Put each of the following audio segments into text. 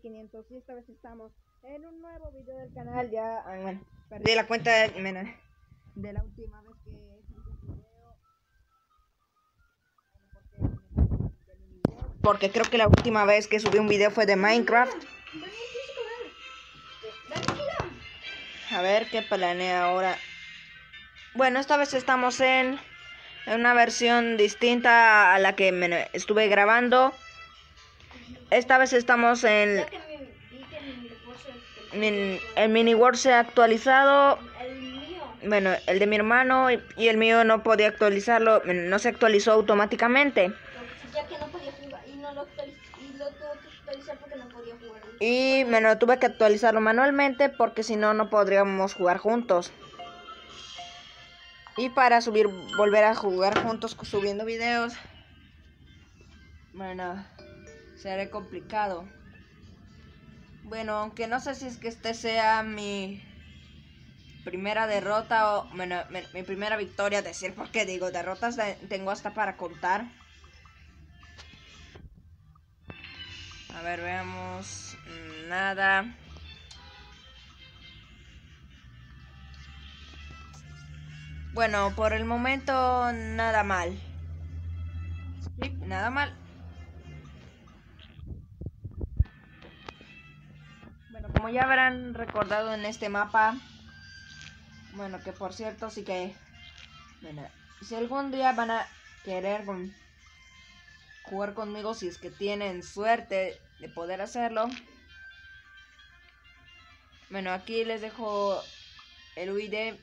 500 y esta vez estamos en un nuevo video del canal. Ya, ay, bueno, perdí la cuenta de, la última vez que hice un video. Porque creo que la última vez que subí un video fue de Minecraft. A ver qué planea ahora. Bueno, esta vez estamos en una versión distinta a la que me estuve grabando. Esta vez estamos en... El mini World se ha actualizado. Bueno, el de mi hermano y, y el mío no podía actualizarlo. No se actualizó automáticamente. Ya que no podía jugar y no lo actualicé y lo tuve que actualizar porque no podía jugar. Y bueno, tuve que actualizarlo manualmente porque si no, no podríamos jugar juntos. Y para subir, volver a jugar juntos subiendo videos. Bueno, será complicado. Bueno, aunque no sé si es que este sea mi primera derrota o bueno, mi, mi primera victoria, decir porque digo, derrotas de- tengo hasta para contar. A ver, veamos. Mm, Nada. Bueno, por el momento nada mal. Sí, nada mal. Como ya habrán recordado en este mapa, bueno, que por cierto sí que, bueno, si algún día van a querer jugar conmigo, si es que tienen suerte de poder hacerlo, bueno, aquí les dejo el UID.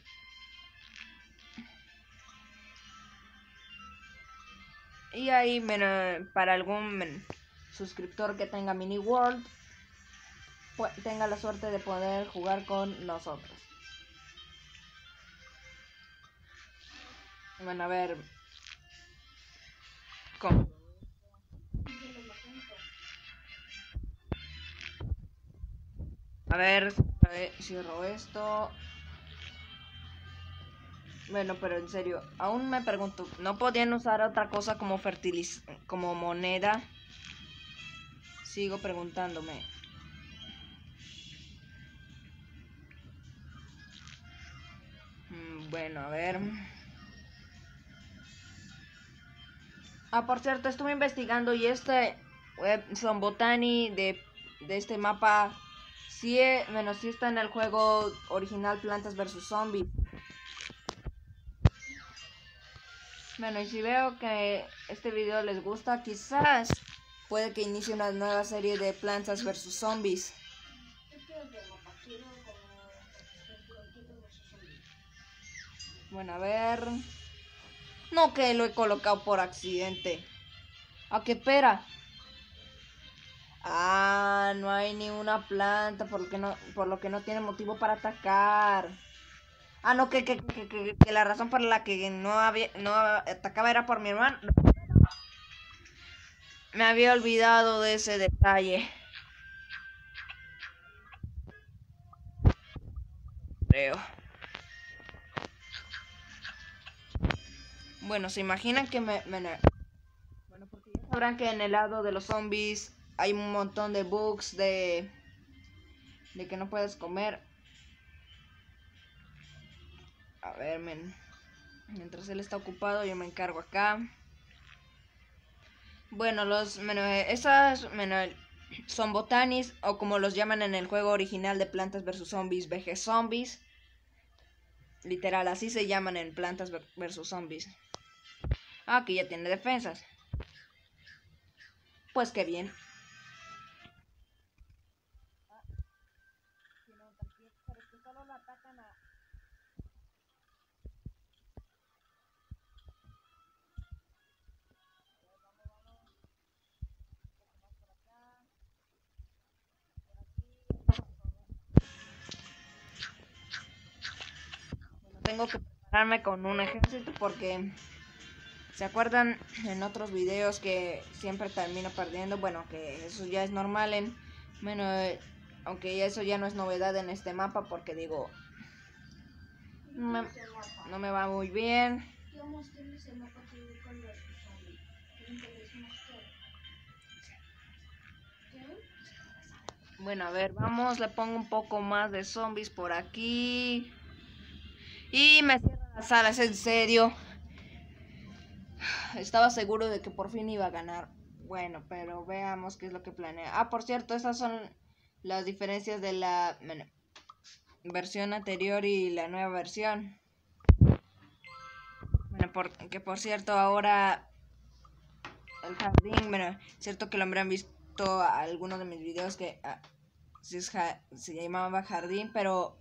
Y ahí, bueno, para algún suscriptor que tenga Mini World, tenga la suerte de poder jugar con nosotros. Bueno, a ver. ¿Cómo? A ver, cierro esto. Bueno, pero en serio, aún me pregunto, ¿no podían usar otra cosa como fertiliz como moneda? Sigo preguntándome. Bueno, a ver. Ah, por cierto, estuve investigando y este web son de, de este mapa sí, e- bueno, sí está en el juego original Plantas vs Zombies. Bueno, y si veo que este video les gusta, quizás puede que inicie una nueva serie de Plantas vs Zombies. Bueno, a ver. No que lo he colocado por accidente. ¿A qué pera? Ah, no hay ni una planta por lo que no, por lo que no tiene motivo para atacar. Ah, no, que, que, que, que- la razón por la que no había, no atacaba era por mi hermano. Me había olvidado de ese detalle. Creo. Bueno, se imaginan que me, me- Bueno, porque ya sabrán que en el lado de los zombies hay un montón de bugs de... De que no puedes comer. A ver, men. Mientras él está ocupado, yo me encargo acá. Bueno, los... Bueno, esas... Bueno, son botanis, o como los llaman en el juego original de Plantas vs Zombies, VG Zombies. Literal, así se llaman en Plantas vs Zombies. Aquí ya tiene defensas. Pues qué bien. Tengo que prepararme con un ejército porque ¿Se acuerdan en otros videos que siempre termino perdiendo? Bueno, que eso ya es normal en... Bueno, eh, aunque eso ya no es novedad en este mapa porque digo... No me, no me va muy bien. Bueno, a ver, vamos, le pongo un poco más de zombies por aquí. Y me cierran las alas, en serio. Estaba seguro de que por fin iba a ganar. Bueno, pero veamos qué es lo que planea. Ah, por cierto, estas son las diferencias de la versión anterior y la nueva versión. Bueno, que por cierto, ahora el jardín, bueno, cierto que lo habrán visto algunos de mis videos que ah, se llamaba jardín, pero...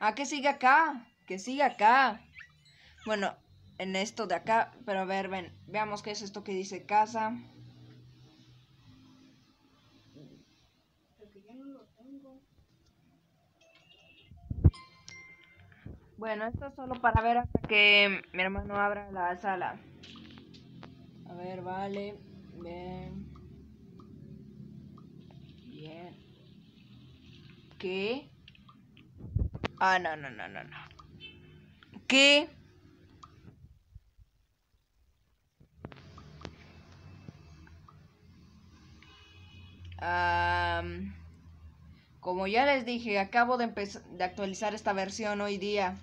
Ah, que sigue acá, que sigue acá. Bueno, en esto de acá, pero a ver, ven, veamos qué es esto que dice casa. Bueno, esto es solo para ver hasta que mi hermano abra la sala. A ver, vale. Bien. Bien. ¿Qué? Ah, no, no, no, no, no. ¿Qué? como ya les dije, acabo de, de actualizar esta versión hoy día.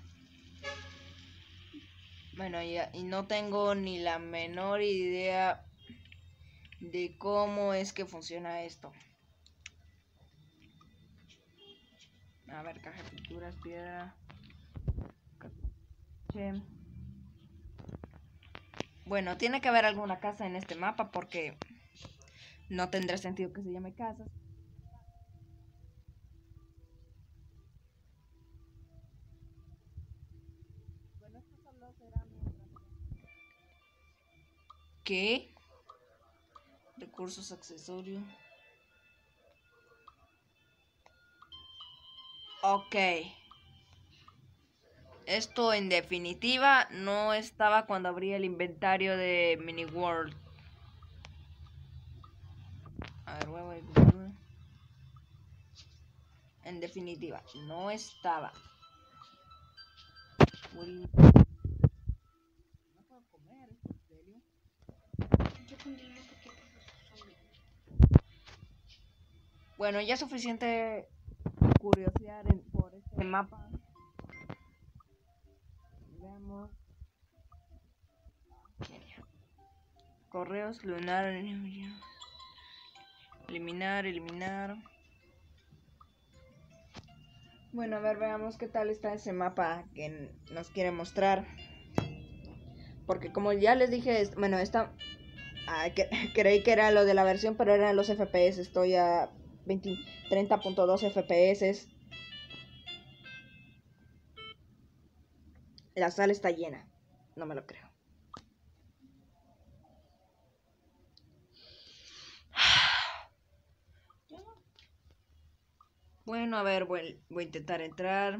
Bueno, y, y no tengo ni la menor idea de cómo es que funciona esto. A ver, caja de pinturas, piedra. Bueno, tiene que haber alguna casa en este mapa porque no tendrá sentido que se llame casa. Bueno, esto solo será ¿Qué? Recursos accesorios. Ok. Esto en definitiva no estaba cuando abría el inventario de Mini World. A ver, voy a En definitiva, no estaba. No puedo comer, ¿en serio? Bueno, ya es suficiente curiosear por este mapa. Veamos. Correos lunar. Eliminar, eliminar. Bueno, a ver, veamos qué tal está ese mapa que nos quiere mostrar. Porque como ya les dije, bueno, esta... Ah, creí que era lo de la versión, pero eran los FPS. Estoy a 30.2 FPS. La sala está llena. No me lo creo. Bueno, a ver, voy, voy a intentar entrar.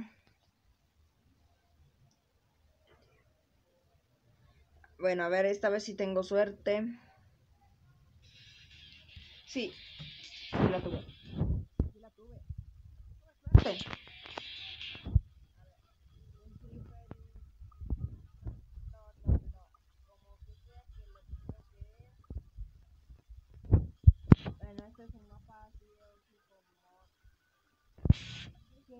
Bueno, a ver, esta vez sí tengo suerte. Sí, sí la tuve. Suerte. Bueno, este es un mapa así que,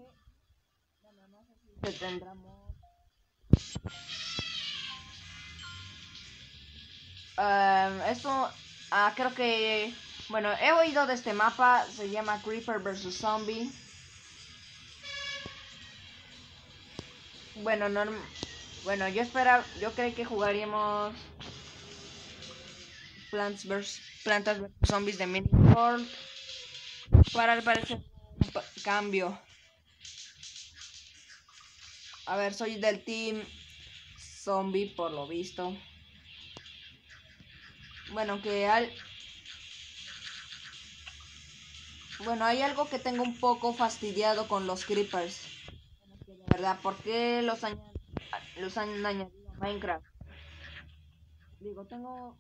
um, esto, ah, creo que, bueno, he oído de este mapa, se llama Creeper vs. Zombie. Bueno, no, bueno, yo esperaba, yo creí que jugaríamos Plants vs. Plantas vs. Zombies de Mini World. Para al parecer cambio. A ver, soy del team zombie por lo visto. Bueno, que al... Bueno, hay algo que tengo un poco fastidiado con los creepers. Verdad, ¿por qué los, los han añadido a Minecraft? Digo, tengo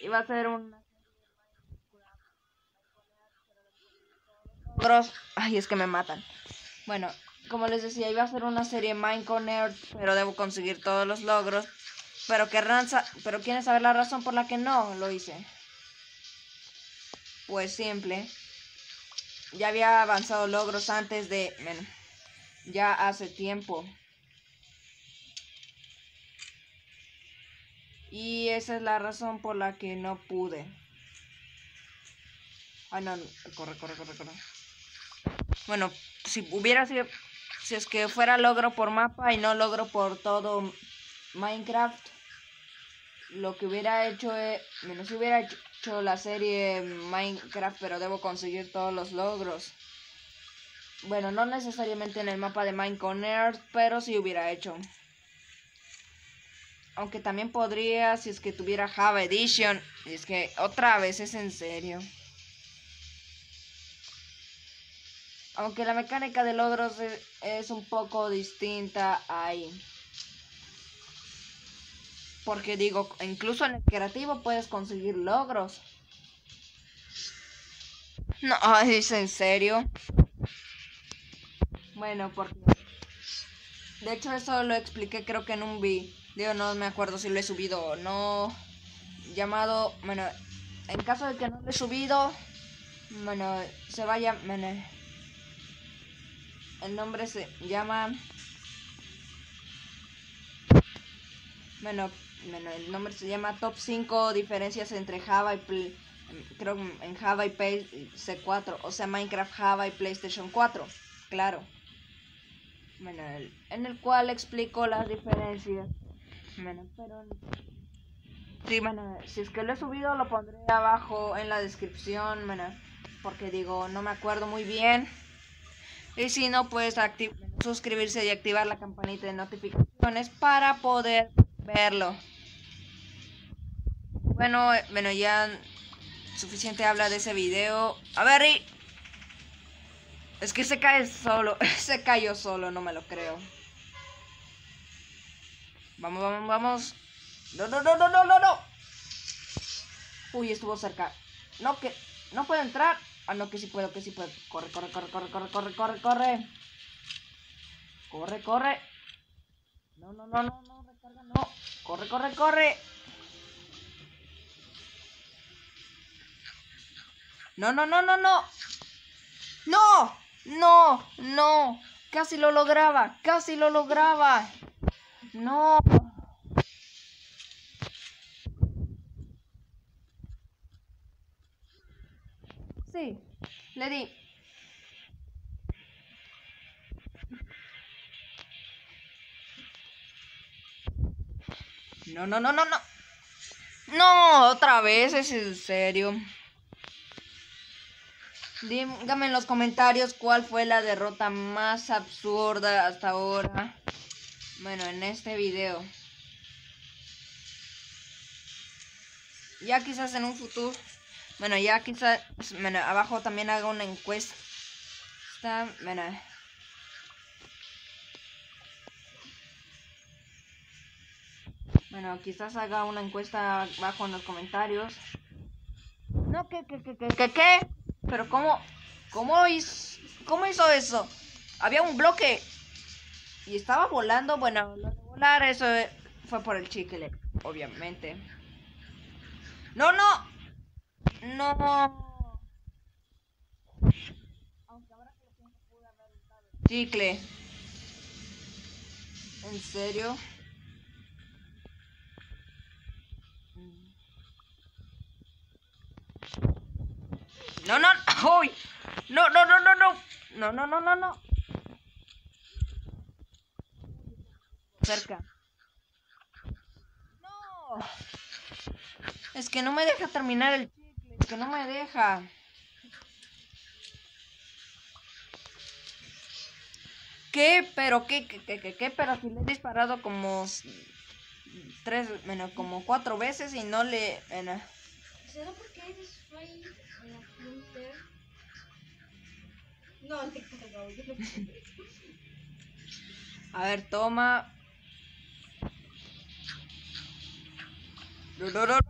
Iba a ser un... Ay, es que me matan. Bueno, como les decía, iba a hacer una serie Minecraft pero debo conseguir todos los logros. Pero querrán sa- pero quieren saber la razón por la que no lo hice. Pues simple. Ya había avanzado logros antes de... bueno, ya hace tiempo. Y esa es la razón por la que no pude. Ah, no, corre, corre, corre, corre. Bueno, si hubiera sido... Si es que fuera logro por mapa y no logro por todo Minecraft, lo que hubiera hecho es... Bueno, si hubiera hecho la serie Minecraft, pero debo conseguir todos los logros. Bueno, no necesariamente en el mapa de Minecraft Earth, pero si hubiera hecho. Aunque también podría si es que tuviera Java Edition. Y es que otra vez es en serio. Aunque la mecánica de logros es un poco distinta ahí. Porque digo, incluso en el creativo puedes conseguir logros. No, es en serio. Bueno, porque... De hecho eso lo expliqué creo que en un video, no me acuerdo si lo he subido o no. Llamado, bueno, en caso de que no lo he subido, bueno, se vaya, bueno, el nombre se llama, bueno, bueno, el nombre se llama Top 5 diferencias entre Java y Play, creo en Java y PC4, o sea, Minecraft Java y PlayStation 4, claro. Bueno, en el cual explico las diferencias. Bueno, pero sí, bueno, si es que lo he subido lo pondré abajo en la descripción, bueno, porque digo, no me acuerdo muy bien. Y si no, pues suscribirse y activar la campanita de notificaciones para poder verlo. Bueno, eh, bueno, ya suficiente habla de ese video. A ver, y... Es que se cae solo, se cayó solo, no me lo creo. Vamos, vamos, vamos. No, no, no, no, no, no, no. Uy, estuvo cerca. No, que no puedo entrar. Ah, no, que sí puedo, que sí puedo. Corre, corre, corre, corre, corre, corre, corre, corre. Corre, corre. No, no, no, no, no, no. Corre, corre, corre. No, no, no, no, no. No, no, no. Casi lo lograba, casi lo lograba. No. Sí, le di. No, no, no, no, no. No, otra vez, es en serio. Dígame en los comentarios cuál fue la derrota más absurda hasta ahora. Bueno, en este video. Ya quizás en un futuro. Bueno, ya quizás. Bueno, abajo también haga una encuesta. Bueno. Bueno, quizás haga una encuesta abajo en los comentarios. No, que, que, que, que, que, que. Pero cómo, cómo hizo, cómo hizo eso. Había un bloque y estaba volando. Bueno, lo de volar eso fue por el chicle, obviamente. No, no, no. Aunque ahora que lo pienso, pude haber usado el chicle. ¿En serio? No, no, ¡Uy! No, no, no, no, no. No, no, no, no, no. Cerca. No. Es que no me deja terminar el chicle. Es que no me deja. ¿Qué? ¿Pero qué? ¿Qué? ¿Qué? ¿Qué? qué? Pero si le he disparado como tres, bueno, como cuatro veces y no le... bueno, ¿Será porque eres No, no. A ver, toma. No, no, no,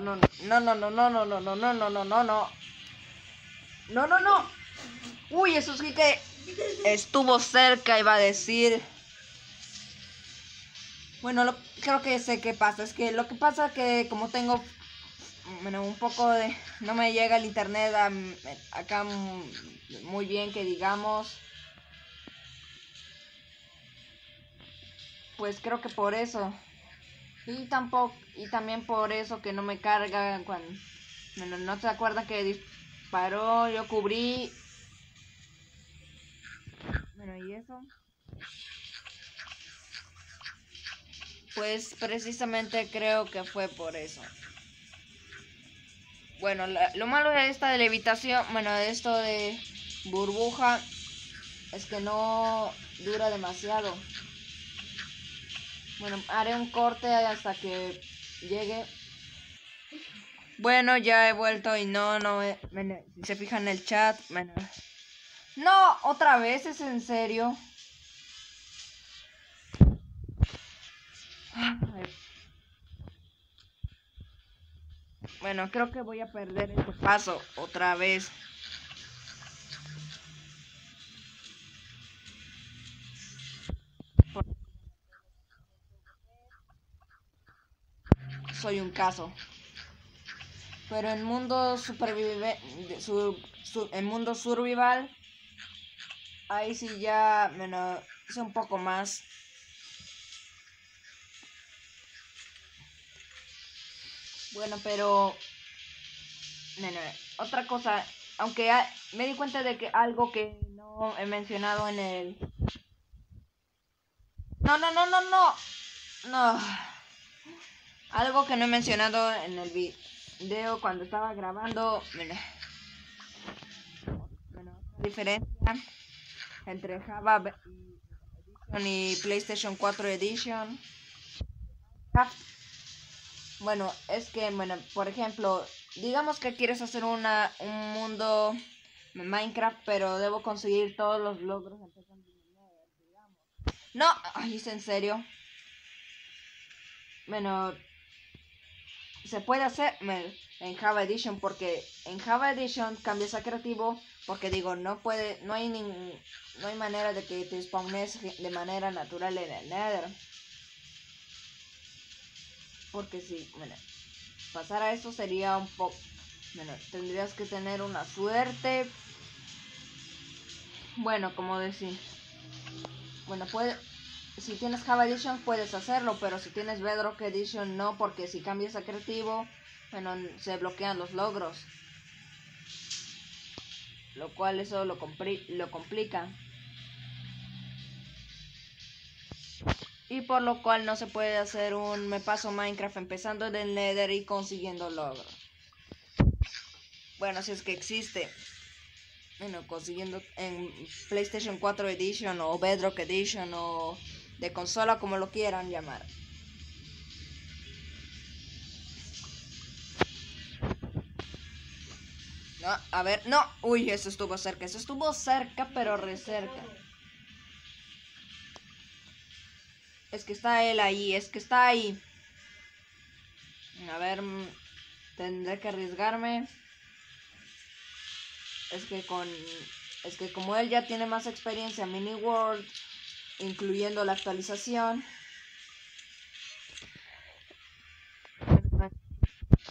no, no, no, no, no, no, no, no, no, no, no, no. No, no, no. Uy, eso sí que. estuvo cerca, iba a decir. Bueno, lo, creo que sé qué pasa. Es que lo que pasa que como tengo bueno, un poco de... No me llega el internet acá muy bien que digamos. Pues creo que por eso. Y tampoco... Y también por eso que no me carga cuando... Bueno, no se acuerdan que disparó, yo cubrí. Bueno, ¿y eso? Pues precisamente creo que fue por eso. Bueno, lo malo de esta de levitación, bueno, de esto de burbuja, es que no dura demasiado. Bueno, haré un corte hasta que llegue. Bueno, ya he vuelto y no, no, si se fijan en el chat, bueno. No, otra vez, es en serio. Bueno, creo que voy a perder este paso otra vez. Soy un caso. Pero en mundo supervive su, en mundo survival ahí sí ya menos es un poco más Bueno, pero... otra cosa, aunque me di cuenta de que algo que no he mencionado en el... No, no, no, no, no. No. Algo que no he mencionado en el video cuando estaba grabando. Bueno, diferencia entre Java y PlayStation 4 Edition. Bueno, es que, bueno, por ejemplo, digamos que quieres hacer una, un mundo Minecraft, pero debo conseguir todos los logros empezando digamos. No, ay, ¿es en serio? Bueno, se puede hacer en Java Edition porque en Java Edition cambias a creativo porque digo, no puede, no hay no hay manera de que te spawnes de manera natural en el Nether. Porque si, bueno, pasara eso sería un poco... Bueno, tendrías que tener una suerte. Bueno, como decir. Bueno, puede, si tienes Java Edition puedes hacerlo, pero si tienes Bedrock Edition no, porque si cambias a creativo, bueno, se bloquean los logros. Lo cual eso lo, lo complica. Y por lo cual no se puede hacer un me paso Minecraft empezando del Nether y consiguiendo logros. Bueno, si es que existe. Bueno, consiguiendo en PlayStation 4 Edition o Bedrock Edition o de consola como lo quieran llamar. No, a ver, no. Uy, eso estuvo cerca. Eso estuvo cerca, pero re cerca. Es que está él ahí, es que está ahí. A ver, mm, tendré que arriesgarme. Es que con... Es que como él ya tiene más experiencia en Mini World, incluyendo la actualización,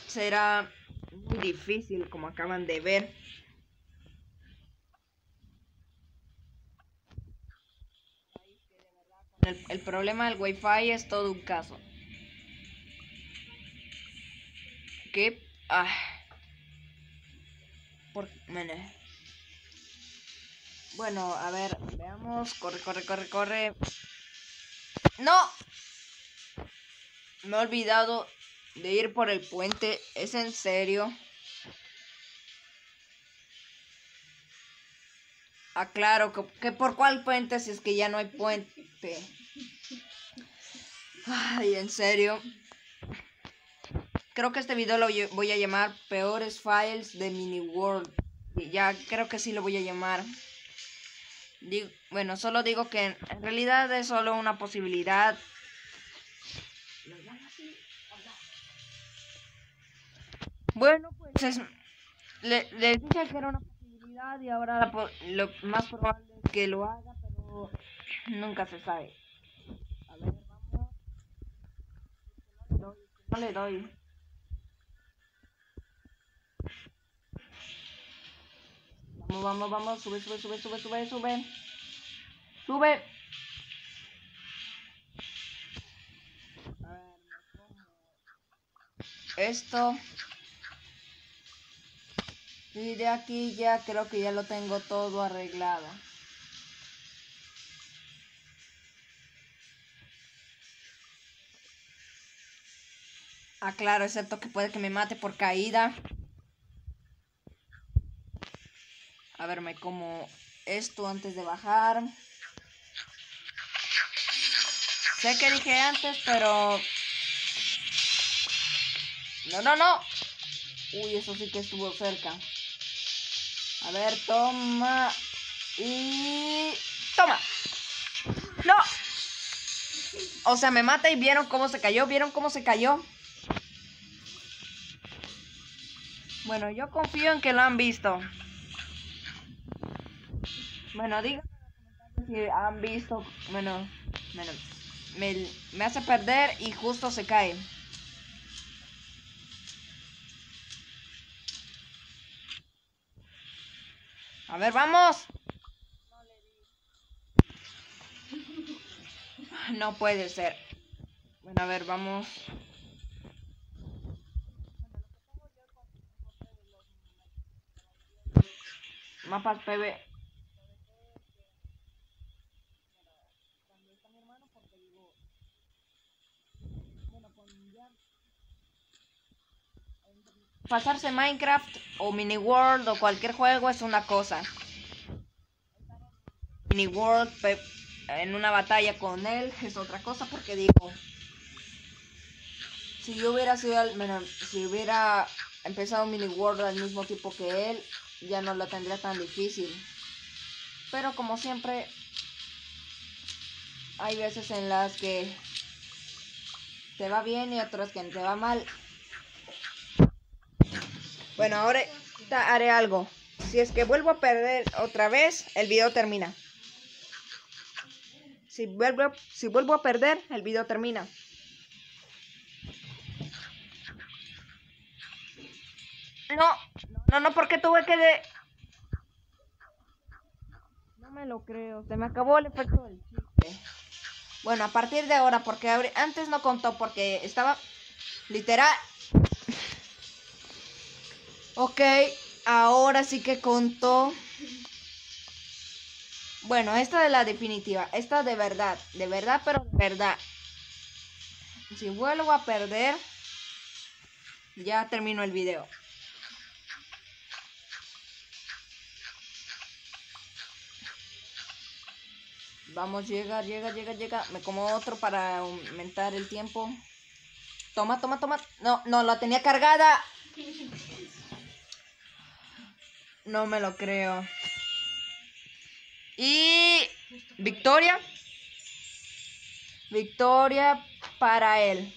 será muy difícil como acaban de ver. El, problema del wifi es todo un caso. ¿Qué? Ah. Por, bueno, a ver, veamos. Corre, corre, corre, corre. ¡No! Me he olvidado de ir por el puente. ¿Es en serio? Aclaro que, que por cuál puente si es que ya no hay puente. Ay, en serio. Creo que este video lo voy a llamar Peores Files de Mini World. Ya creo que sí lo voy a llamar. bueno, solo digo que en realidad es solo una posibilidad. Bueno, pues es, le, dije que era una y ahora lo más probable es que lo haga, pero nunca se sabe. A ver, vamos. No le doy. Vamos, vamos, vamos, sube, sube, sube, sube, sube, sube. Sube. Esto. Y de aquí ya creo que ya lo tengo todo arreglado. Ah, claro, excepto que puede que me mate por caída. A ver, me como esto antes de bajar. Sé que dije antes, pero... No, no, no. Uy, eso sí que estuvo cerca. A ver, toma. Y... Toma. No. O sea, me mata y vieron cómo se cayó. ¿Vieron cómo se cayó? Bueno, yo confío en que lo han visto. Bueno, comentarios si han visto. Bueno, bueno me, me hace perder y justo se cae. A ver, vamos. No puede ser. Bueno, a ver, vamos. Mapas PB. Pasarse Minecraft o Mini World o cualquier juego es una cosa. Mini World en una batalla con él es otra cosa porque digo si yo hubiera sido al- bueno, si hubiera empezado Mini World al mismo tiempo que él ya no lo tendría tan difícil pero como siempre hay veces en las que te va bien y otras que te va mal bueno, ahora haré algo. Si es que vuelvo a perder otra vez, el video termina. Si vuelvo, si vuelvo a perder, el video termina. No, no, no, porque tuve que de... No me lo creo, se me acabó el efecto del chiste. Bueno, a partir de ahora, porque antes no contó, porque estaba literal... Ok, ahora sí que contó. Bueno, esta de la definitiva. Esta de verdad. De verdad, pero de verdad. Si vuelvo a perder, ya termino el video. Vamos, llega, llega, llega, llega. Me como otro para aumentar el tiempo. Toma, toma, toma. No, no, la tenía cargada. No me lo creo. Y victoria. Victoria para él.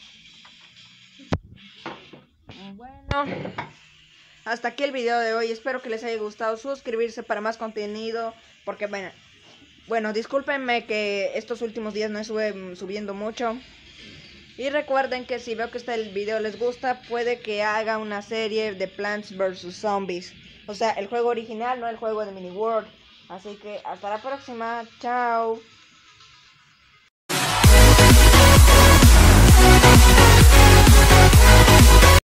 Bueno, hasta aquí el video de hoy. Espero que les haya gustado. Suscribirse para más contenido. Porque bueno, bueno, discúlpenme que estos últimos días no estuve subiendo mucho. Y recuerden que si veo que este video les gusta, puede que haga una serie de Plants vs. Zombies. O sea, el juego original, no el juego de Mini World. Así que hasta la próxima. Chao.